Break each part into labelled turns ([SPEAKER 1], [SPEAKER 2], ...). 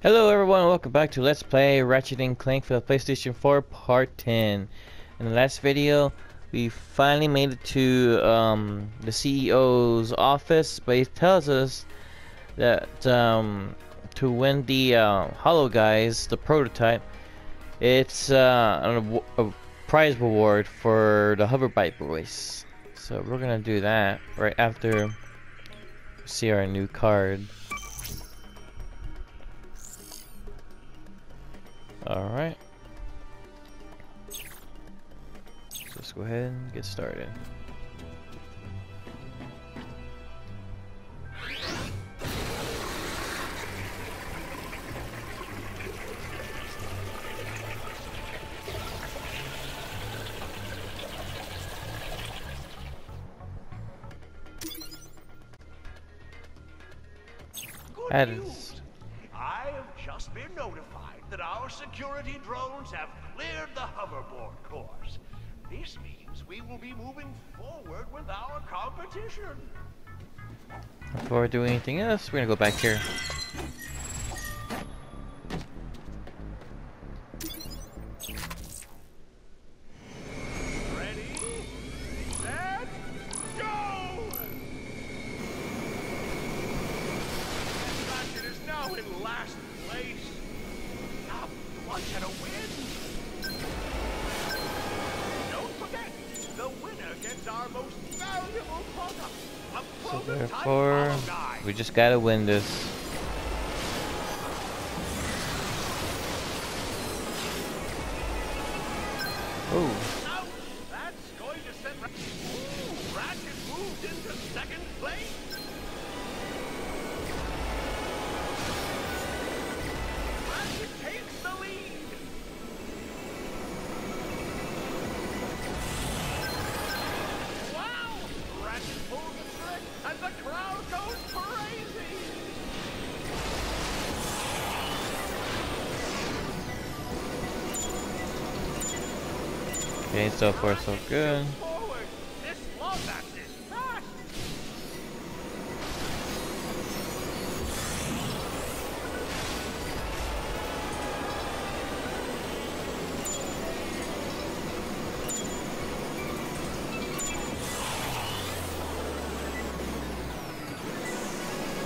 [SPEAKER 1] Hello everyone, welcome back to Let's Play Ratchet Clank for the PlayStation 4 Part 10. In the last video, we finally made it to um, the CEO's office, but he tells us that um, to win the uh, Holo-Guise, the prototype, it's uh, a, a prize reward for the Hoverbike Boys. So we're gonna do that right after we see our new card. Alright. So let's go ahead and get started.
[SPEAKER 2] Good news. I have just been notified that our security drones have cleared the hoverboard course. This means we will be moving forward with our competition.
[SPEAKER 1] Before we do anything else, we're gonna go back here. Gotta win this. Ooh,
[SPEAKER 2] That's going to send Ra- Ooh, Ratchet moved into second place.
[SPEAKER 1] Okay, so far so good.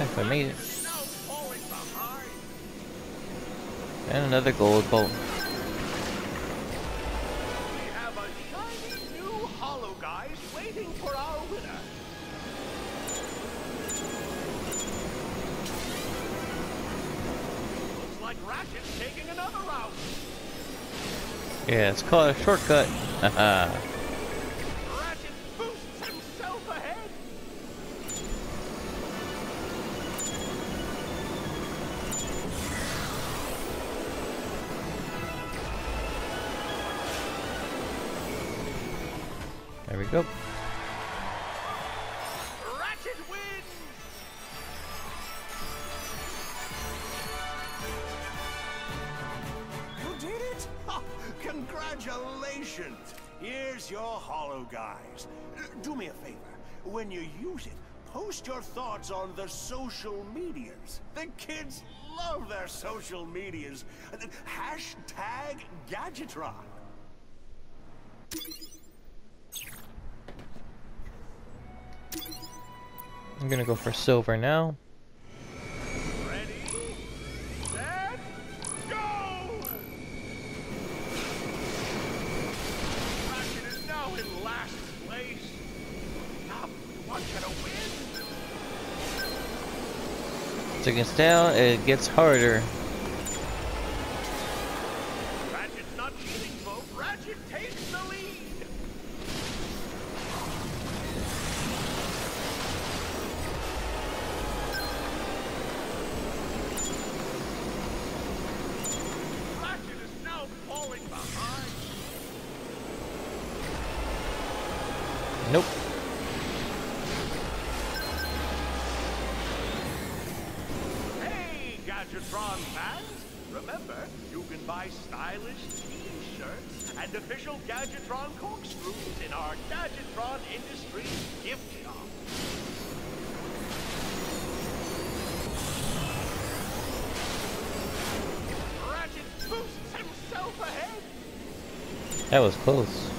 [SPEAKER 1] If I made it. And another gold bolt.
[SPEAKER 2] Waiting for our winner. Looks like Ratchet's taking another route.
[SPEAKER 1] Yeah, it's called a shortcut. Haha.
[SPEAKER 2] use it, post your thoughts on the social medias. The kids love their social medias. Hashtag Gadgetron.
[SPEAKER 1] I'm gonna go for silver now.
[SPEAKER 2] Ready, set, go! Ratchet is now in last place. Now, what can a win?
[SPEAKER 1] So you can tell it gets harder.
[SPEAKER 2] Remember, you can buy stylish team shirts and official Gadgetron corkscrews in our Gadgetron Industries gift shop. Ratchet boosts himself ahead!
[SPEAKER 1] That was close.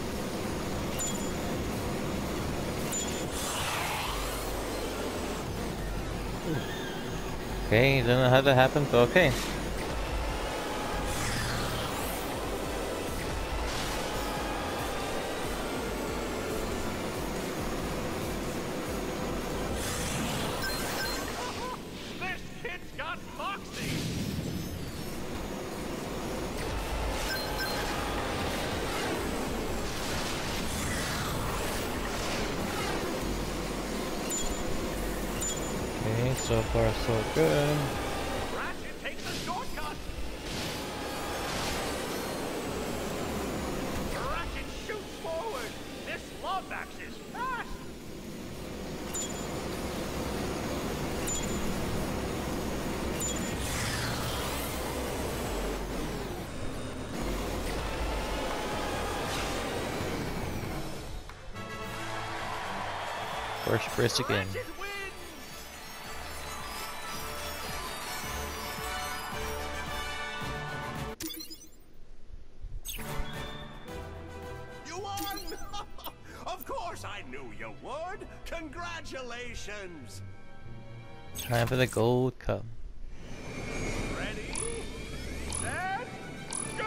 [SPEAKER 1] Okay, don't know how that happened, but okay. Far so good.
[SPEAKER 2] Ratchet takes a Congratulations!
[SPEAKER 1] Time for the gold cup.
[SPEAKER 2] Ready? Set? Go!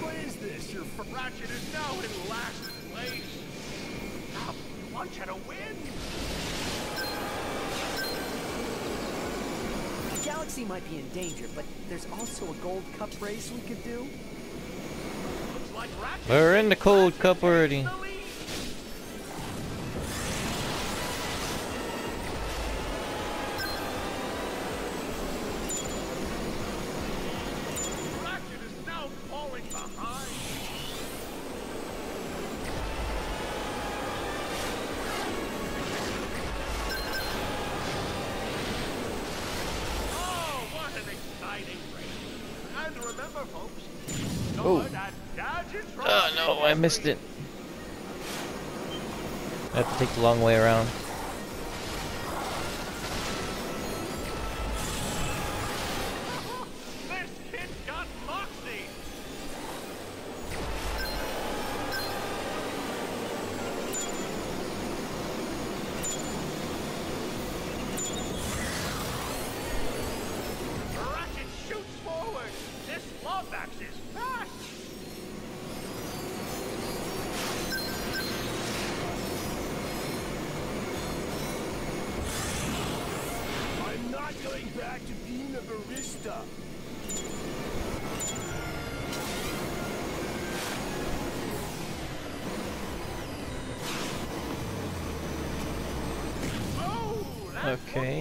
[SPEAKER 2] What is this? Your fr- Ratchet is now in last place. Now, we want you to win.
[SPEAKER 3] The galaxy might be in danger, but there's also a gold cup race we could do.
[SPEAKER 2] Looks like
[SPEAKER 1] We're in the gold
[SPEAKER 2] Ratchet
[SPEAKER 1] cup
[SPEAKER 2] takes
[SPEAKER 1] already. Missed it. I have to take the long way around.
[SPEAKER 2] That
[SPEAKER 1] Okay.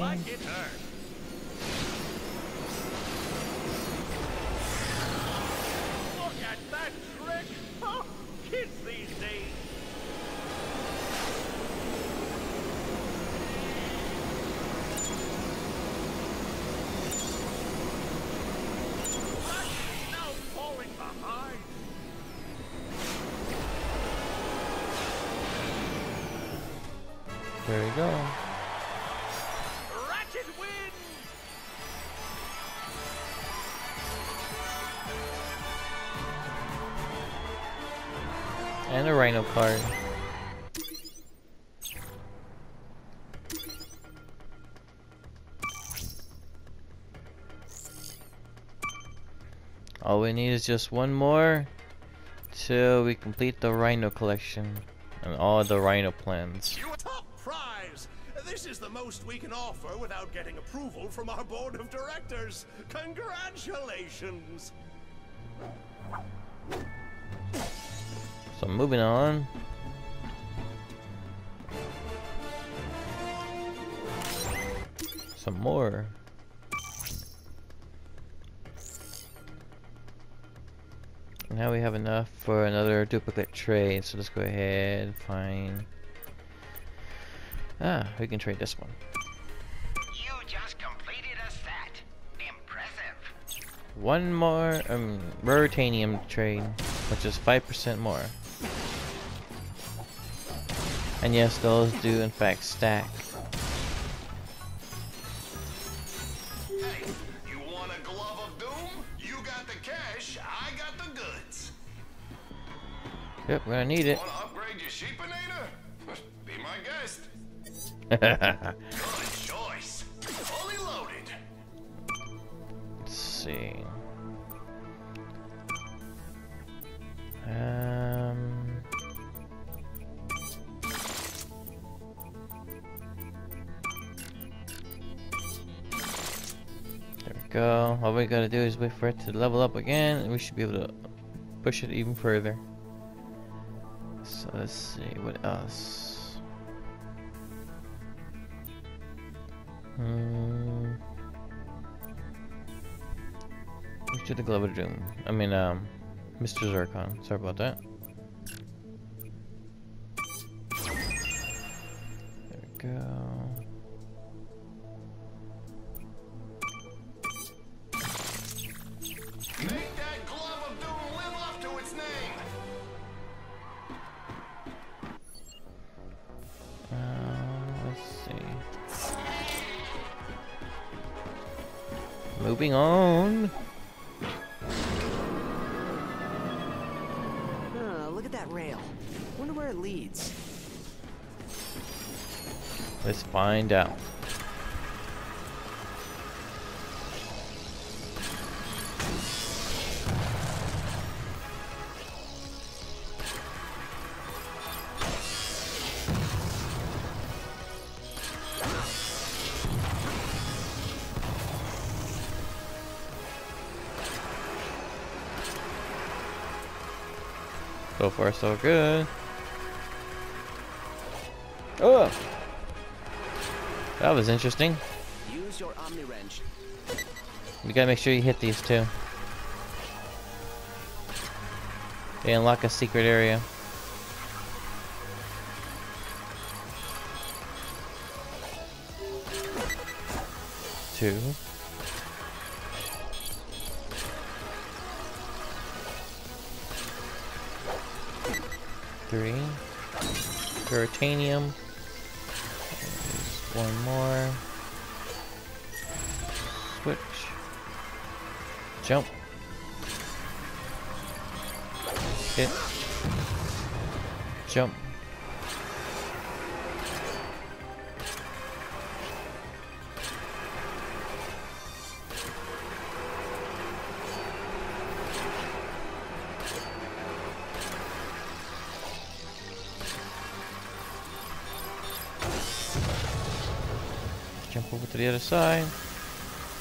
[SPEAKER 1] There we go.
[SPEAKER 2] Ratchet wins!
[SPEAKER 1] And a RYNO card. All we need is just one more till we complete the RYNO collection and all the RYNO plans.
[SPEAKER 2] Most we can offer without getting approval from our board of directors. Congratulations!
[SPEAKER 1] So moving on. Some more. Now we have enough for another duplicate trade, so let's go ahead, find... Ah, we can trade this one.
[SPEAKER 4] You just completed a set. Impressive.
[SPEAKER 1] One more um, Raritanium trade, which is 5% more. And yes, those do in fact stack.
[SPEAKER 5] Hey, you want a glove of doom? You got the cash, I got the goods.
[SPEAKER 1] Yep, we're gonna need it.
[SPEAKER 5] Good choice. Fully loaded.
[SPEAKER 1] see. Um. There we go. All we gotta do is wait for it to level up again, and we should be able to push it even further. So let's see, what else? Hmm. Mr. the Glover Doom. I mean, um, Mr. Zurkon. Sorry about that. There we go. Moving on.
[SPEAKER 3] Uh, look at that rail. Wonder where it leads.
[SPEAKER 1] Let's find out. Far, so good. Oh! That was interesting.
[SPEAKER 3] Use your Omni Wrench.
[SPEAKER 1] You gotta make sure you hit these too. They unlock a secret area. Two. Three. Titanium. One more. Switch. Jump. Hit. Jump. To the other side.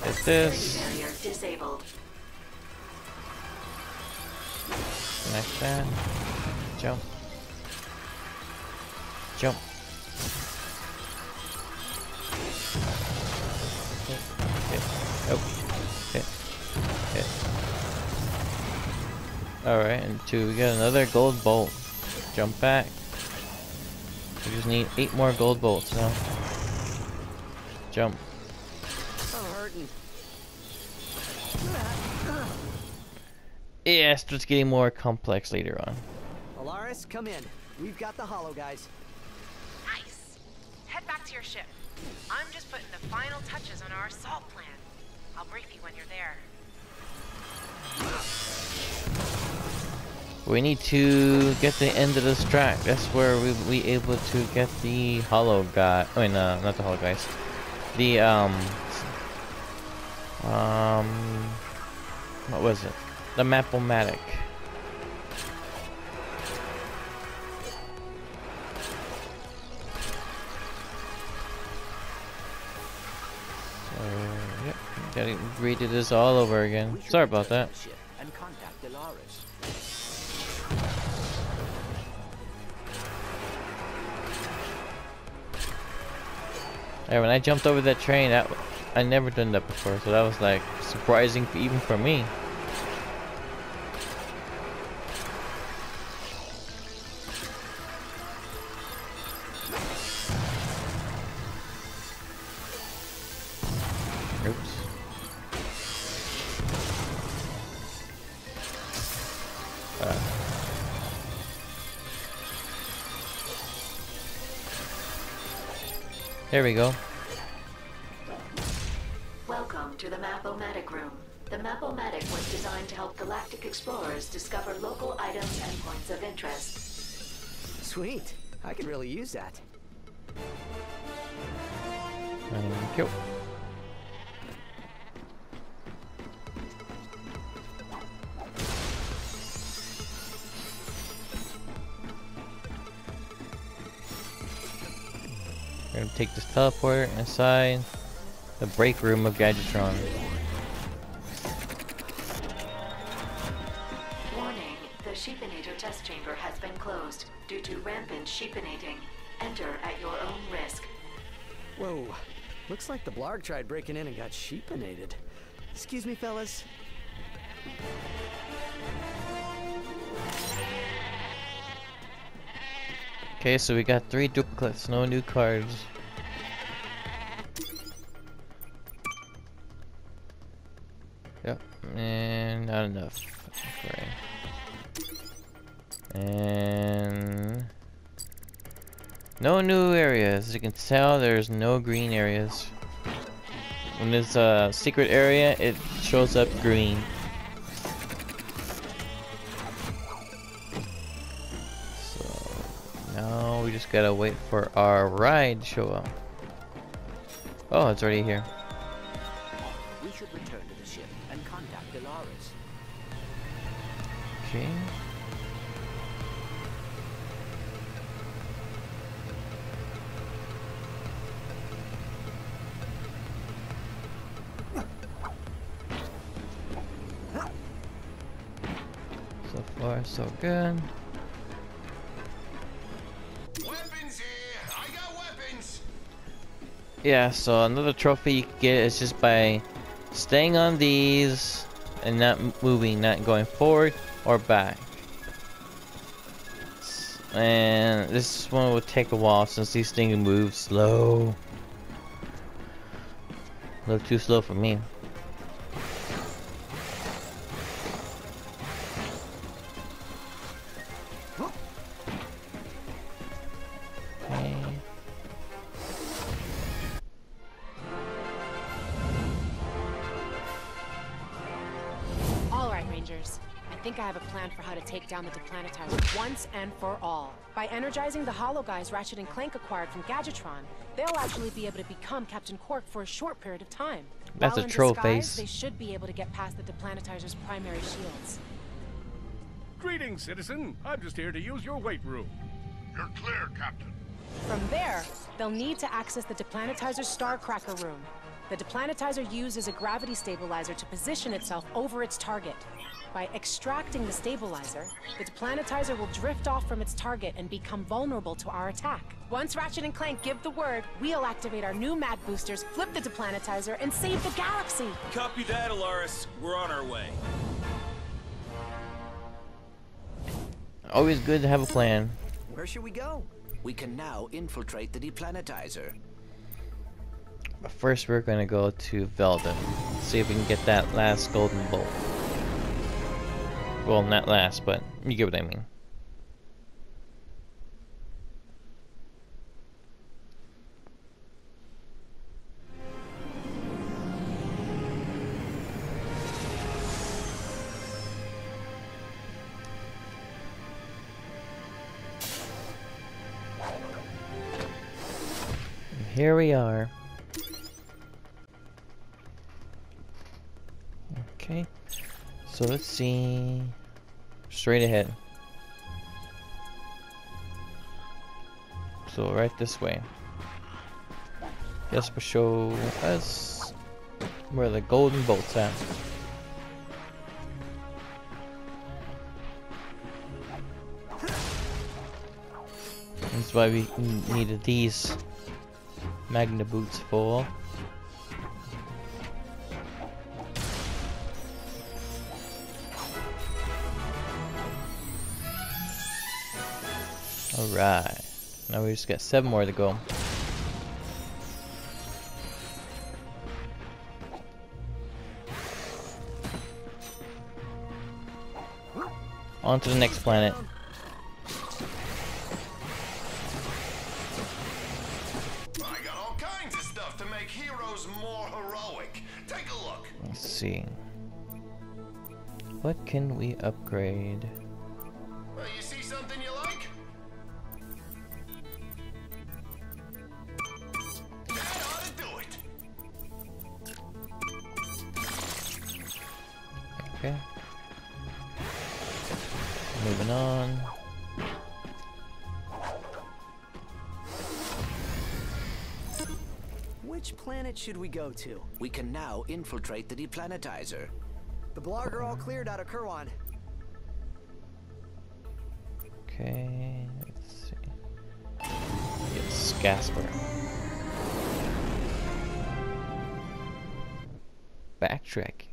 [SPEAKER 1] Hit this.
[SPEAKER 6] Disabled.
[SPEAKER 1] Connect that. Jump. Jump. Hit. Hit. Hit. Hit. Alright, and two. We got another gold bolt. Jump back. We just need eight more gold bolts now. Jump.
[SPEAKER 3] I'm hurting.
[SPEAKER 1] Yeah, it starts getting more complex later on.
[SPEAKER 3] Elaris, come in. We've got the Holo-Guise.
[SPEAKER 6] Nice. Head back to your ship. I'm just putting the final touches on our assault plan. I'll brief you when you're there.
[SPEAKER 1] We need to get the end of this track. That's where we will be able to get the hollow guy. I mean, uh, not the Holo-Guise. The um, um, what was it? The Mapomatic. So, yep, gotta redo this all over again. Sorry about that. Yeah, when I jumped over that train, that I never done that before, so that was like surprising even for me. There we go.
[SPEAKER 6] Welcome to the Mapomatic room.
[SPEAKER 7] The Map-O-Matic was designed to help galactic explorers discover local items and points of interest.
[SPEAKER 3] Sweet. I could really use that.
[SPEAKER 1] Thank you. Gonna take this teleporter inside the break room of Gadgetron.
[SPEAKER 7] Warning, the Sheepinator test chamber has been closed due to rampant sheepinating. Enter at your own risk.
[SPEAKER 3] Whoa. Looks like the Blarg tried breaking in and got sheepinated. Excuse me, fellas.
[SPEAKER 1] Okay, so we got three duplicates, no new cards. Tell, there's no green areas. When there's a secret area, it shows up green. So now we just gotta wait for our ride to show up. Oh, it's already here. So good.
[SPEAKER 5] Weapons here. I got weapons.
[SPEAKER 1] Yeah, so another trophy you can get is just by staying on these and not moving, not going forward or back. And this one will take a while since these things move slow. A little too slow for me.
[SPEAKER 6] Deplanetizer once and for all. By energizing the Holo-Guise Ratchet and Clank acquired from Gadgetron, they'll actually be able to become Captain Quark for a short period of time.
[SPEAKER 1] That's
[SPEAKER 6] While
[SPEAKER 1] a
[SPEAKER 6] in
[SPEAKER 1] troll
[SPEAKER 6] disguise,
[SPEAKER 1] face.
[SPEAKER 6] They should be able to get past the Deplanetizer's primary shields.
[SPEAKER 8] Greetings, citizen. I'm just here to use your weight room.
[SPEAKER 5] You're clear, Captain.
[SPEAKER 6] From there, they'll need to access the Deplanetizer's Starcracker room. The Deplanetizer uses a gravity stabilizer to position itself over its target. By extracting the stabilizer, the Deplanetizer will drift off from its target and become vulnerable to our attack. Once Ratchet and Clank give the word, we'll activate our new Mad Boosters, flip the Deplanetizer, and save the galaxy!
[SPEAKER 9] Copy that, Elaris. We're on our way.
[SPEAKER 1] Always good to have a plan.
[SPEAKER 3] Where should we go?
[SPEAKER 10] We can now infiltrate the deplanetizer.
[SPEAKER 1] But first, we're gonna go to Veldin. See if we can get that last golden bolt. Well, not last, but you get what I mean. Here we are. Okay. So let's see. Straight ahead. So right this way. Guess will show us where the golden bolt's at. That's why we needed these Magna boots for. Alright. Now we just got seven more to go. On to the next planet.
[SPEAKER 5] I got all kinds of stuff to make heroes more heroic. Take a look.
[SPEAKER 1] Let's see. What can we upgrade?
[SPEAKER 3] Should we go to?
[SPEAKER 10] We can now infiltrate the deplanetizer.
[SPEAKER 3] The Blarg are all cleared out of Kerwan.
[SPEAKER 1] Okay, let's see. Yes, Gaspar. Backtracking.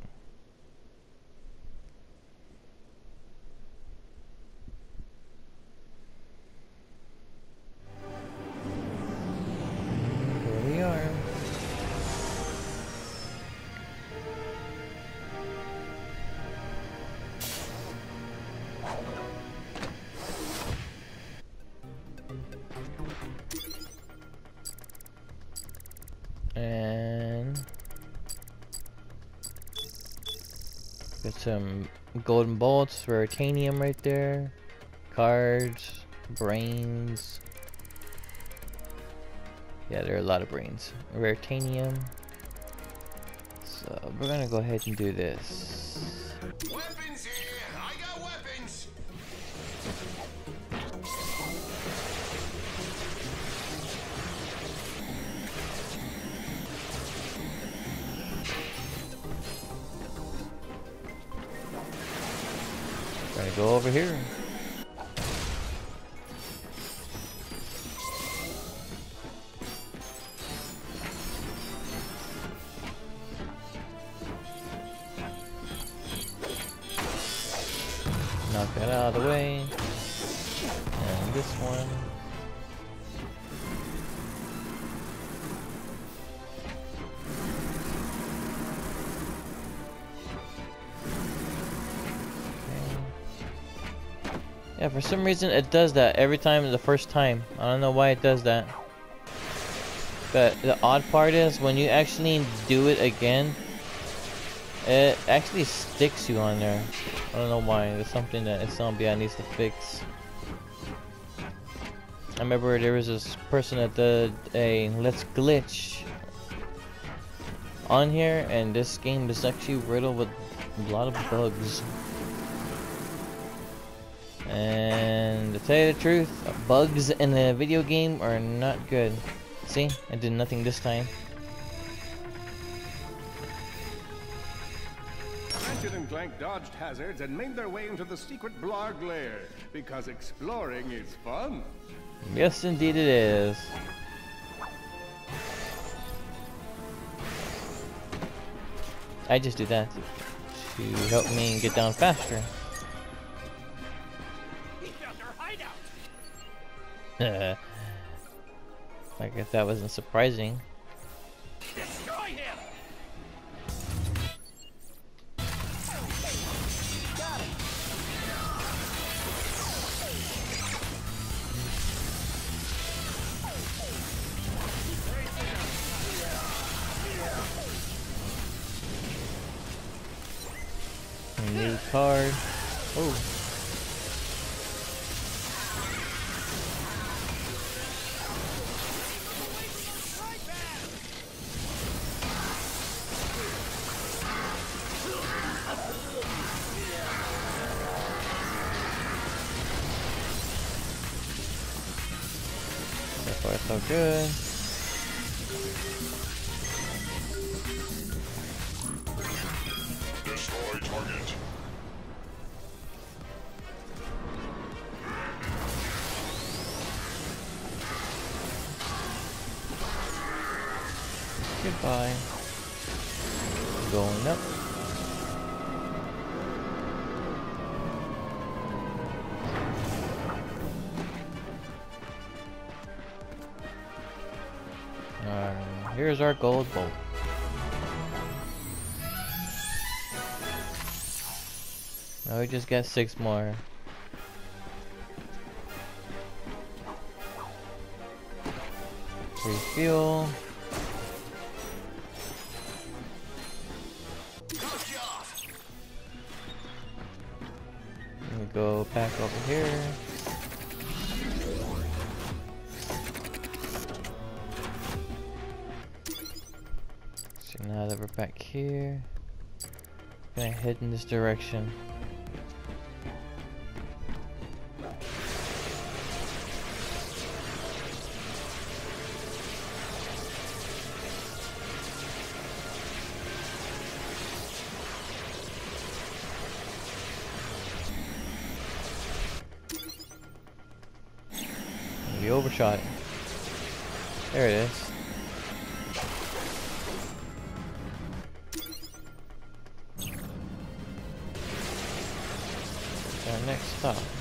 [SPEAKER 1] Some golden bolts, raritanium right there, cards, brains. Yeah, there are a lot of brains. Raritanium. So we're gonna go ahead and do this. Over here. Knock that out of the way. And this one. Yeah, for some reason it does that every time the first time. I don't know why it does that. But the odd part is when you actually do it again, it actually sticks you on there. I don't know why. It's something that Insomnia needs to fix. I remember there was this person that did a Let's Glitch on here, and this game is actually riddled with a lot of bugs. And to tell you the truth, bugs in a video game are not good. See, I did nothing this time.
[SPEAKER 8] Ratchet and Clank dodged hazards and made their way into the secret Blarg lair, because exploring is fun.
[SPEAKER 1] Yes, indeed it is. I just did that to help me get down faster. I guess that wasn't surprising.
[SPEAKER 8] Destroy him!
[SPEAKER 1] New card. Oh. Good. Here's our gold bolt. Now we just got six more. Refuel. Go back over here. Back here, gonna head in this direction. We overshot. There it is. Next stop.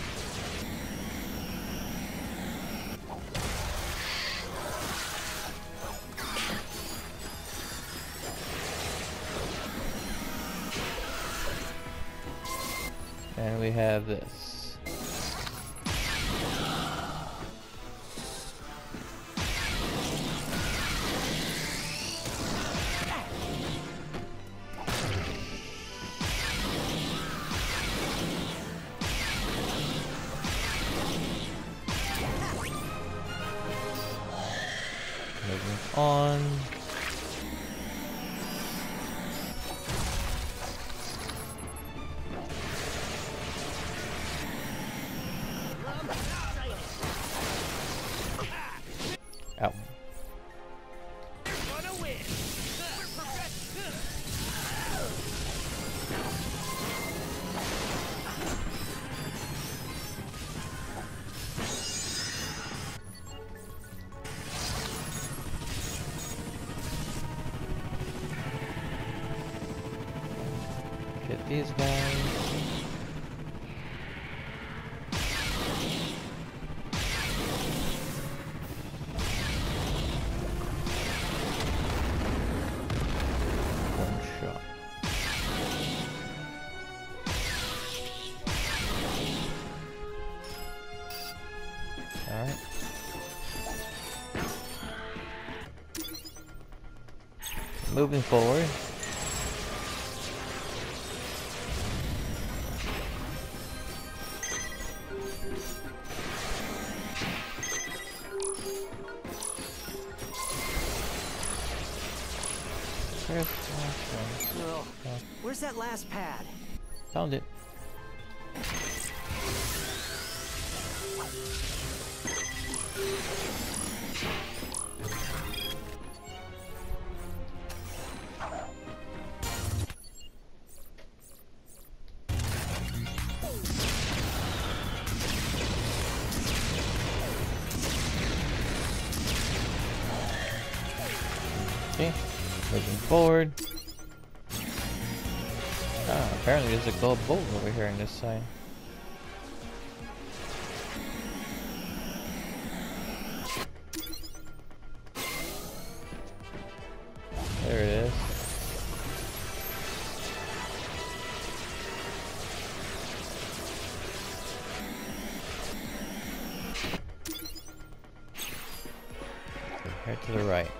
[SPEAKER 1] Moving forward. Where's the last one?
[SPEAKER 3] Ugh. Where's that last pad?
[SPEAKER 1] found it. A gold bolt over here on this side. There it is. Right to the right.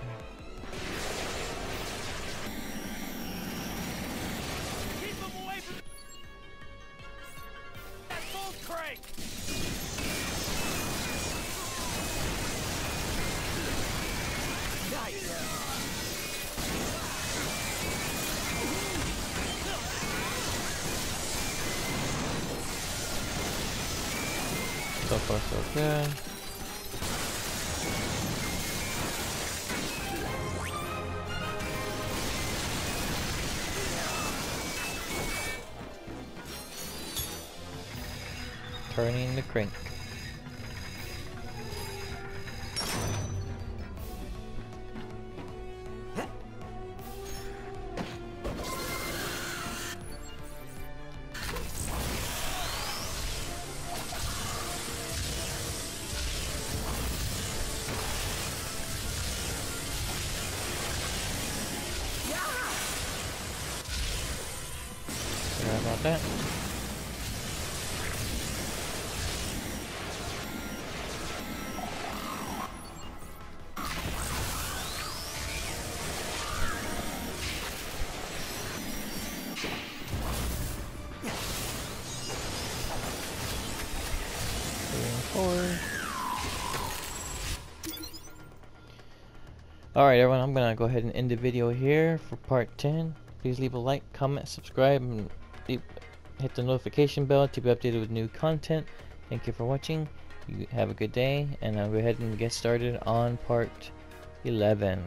[SPEAKER 1] About that. Alright everyone, I'm gonna go ahead and end the video here for part 10. Please leave a like, comment, subscribe, and hit the notification bell to be updated with new content. Thank you for watching. You have a good day, and I'll go ahead and get started on part 11.